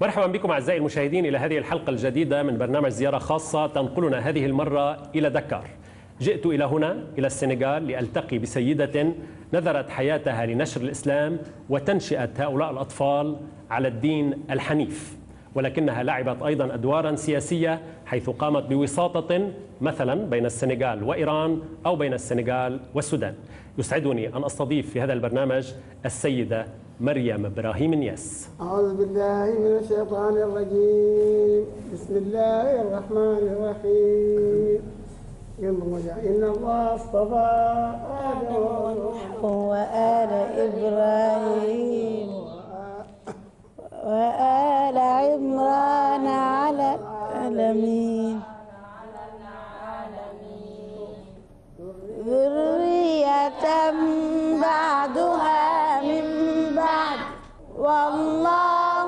مرحبا بكم أعزائي المشاهدين إلى هذه الحلقة الجديدة من برنامج زيارة خاصة تنقلنا هذه المرة إلى دكار. جئت إلى هنا إلى السنغال لألتقي بسيدة نذرت حياتها لنشر الإسلام وتنشئة هؤلاء الأطفال على الدين الحنيف. ولكنها لعبت أيضا ادوارا سياسية حيث قامت بوساطة مثلا بين السنغال وإيران أو بين السنغال والسودان. يسعدني أن أستضيف في هذا البرنامج السيدة مريم إبراهيم نياس. أعوذ بالله من الشيطان الرجيم. بسم الله الرحمن الرحيم. إن الله اصطفى آدم وآل إبراهيم وآل عمران على العالمين.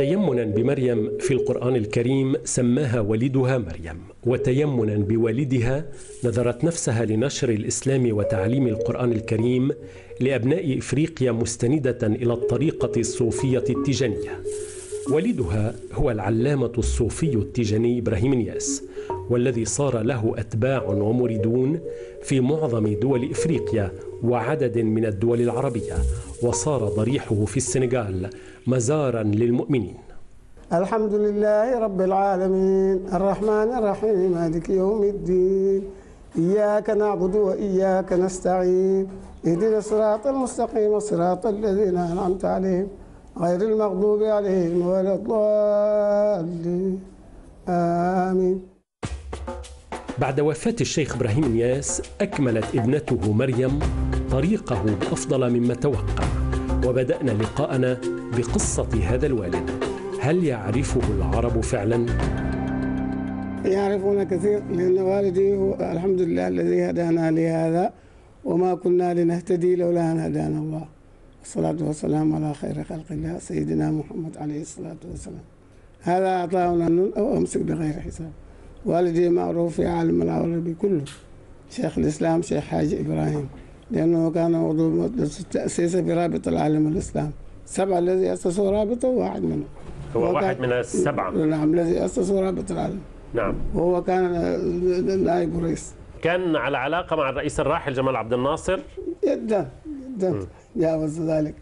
تيمنا بمريم في القرآن الكريم سماها والدها مريم وتيمنا بوالدها نذرت نفسها لنشر الإسلام وتعليم القرآن الكريم لأبناء إفريقيا مستندة إلى الطريقة الصوفية التيجانية والدها هو العلامة الصوفي التيجاني إبراهيم نياس. والذي صار له أتباع ومريدون في معظم دول إفريقيا وعدد من الدول العربية وصار ضريحه في السنغال مزارا للمؤمنين. الحمد لله رب العالمين. الرحمن الرحيم. مالك يوم الدين. إياك نعبد وإياك نستعين. اهدنا الصراط المستقيم صراط الذين أنعمت عليهم غير المغضوب عليهم ولا الضالين. آمين. بعد وفاة الشيخ إبراهيم نياس أكملت ابنته مريم طريقه بأفضل مما توقع وبدأنا لقاءنا بقصة هذا الوالد. هل يعرفه العرب فعلا؟ يعرفون كثير لأن والدي هو الحمد لله الذي هدانا لهذا وما كنا لنهتدي لولا أن هدانا الله. الصلاة والسلام على خير خلق الله سيدنا محمد عليه الصلاة والسلام. هذا النون أو أمسك بغير حساب. والدي معروف في عالم العربي كله. شيخ الإسلام شيخ حاج إبراهيم. لأنه كان عضو تأسيس في رابطة العالم الإسلام. سبعة الذي أسسوا رابطة واحد منهم. هو واحد من السبعة. نعم الذي أسسوا رابطة العالم. نعم. وهو كان نائب رئيس. كان على علاقة مع الرئيس الراحل جمال عبد الناصر؟ جدا جدا. جاوز ذلك.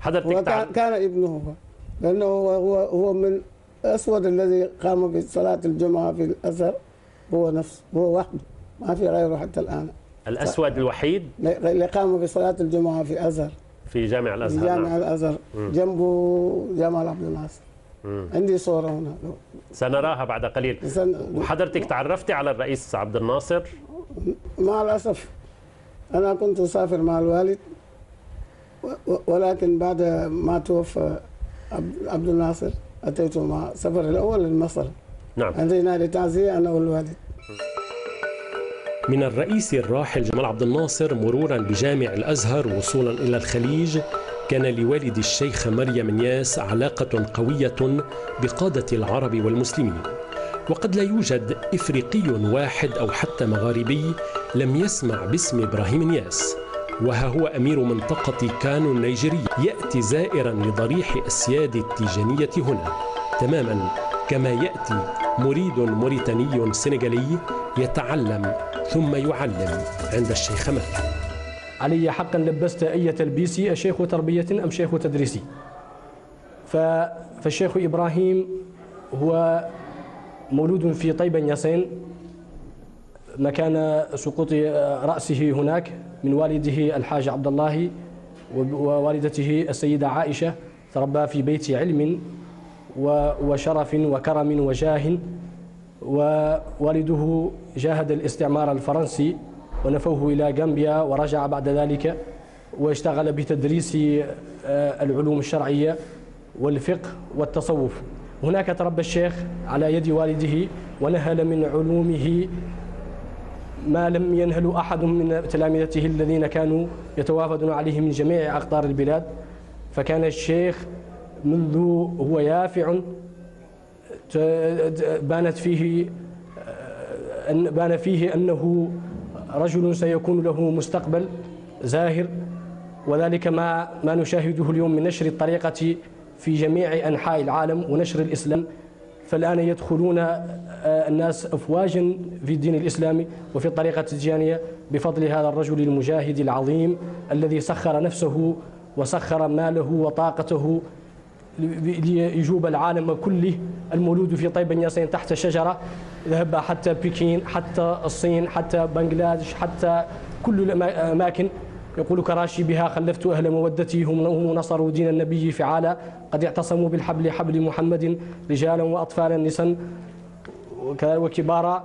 حضرتك كان ابنه هو. لأنه هو هو هو من أسود الذي قام بصلاة الجمعة في الأزهر هو نفسه هو وحده. ما في غيره حتى الآن. الأسود الوحيد؟ اللي قام بصلاة الجمعة في أزهر. في جامع في الأزهر جامع نعم. الأزهر. جنبه جمال عبد الناصر. عندي صورة هنا. سنراها بعد قليل. سن- وحضرتك تعرفتي على الرئيس عبد الناصر؟ مع الأسف أنا كنت أسافر مع الوالد ولكن بعد ما توفى عبد الناصر أتيت مع سفر الأول لمصر نعم. أتينا لتعزية أنا والوالد. من الرئيس الراحل جمال عبد الناصر مرورا بجامع الأزهر وصولا إلى الخليج كان لوالد الشيخ مريم نياس علاقة قوية بقادة العرب والمسلمين. وقد لا يوجد إفريقي واحد أو حتى مغاربي لم يسمع باسم إبراهيم نياس. وها هو أمير منطقة كانو النيجيريه يأتي زائرا لضريح اسياد التيجانية هنا. تماما كما يأتي مريد موريتاني سنغالي يتعلم ثم يعلم عند الشيخ مريم علي حقا لبست أي تلبيسي أشيخ تربية أم شيخ تدريسي؟ فالشيخ إبراهيم هو مولود في طيبة ياسين. مكان سقوط رأسه هناك من والده الحاج عبد الله ووالدته السيدة عائشة تربى في بيت علم وشرف وكرم وجاه ووالده جاهد الاستعمار الفرنسي ونفوه إلى غامبيا ورجع بعد ذلك واشتغل بتدريس آه، العلوم الشرعية والفقه والتصوف. هناك تربى الشيخ على يد والده ونهل من علومه ما لم ينهل أحد من تلامذته الذين كانوا يتوافدون عليه من جميع أقطار البلاد. فكان الشيخ منذ هو يافع بانت فيه بان فيه أنه رجل سيكون له مستقبل زاهر. وذلك ما ما نشاهده اليوم من نشر الطريقة في جميع أنحاء العالم ونشر الإسلام فالآن يدخلون آه، الناس أفواجا في الدين الإسلامي وفي الطريقة التجانية بفضل هذا الرجل المجاهد العظيم الذي سخر نفسه وسخر ماله وطاقته ليجوب العالم كله المولود في طيب ياسين تحت شجرة. ذهب حتى بكين حتى الصين حتى بنغلاديش حتى كل الأماكن. يقول كراشي بها خلفت أهل مودتي هم نصروا دين النبي فعالا. قد اعتصموا بالحبل حبل محمد رجالا وأطفالا نسا وكبارا.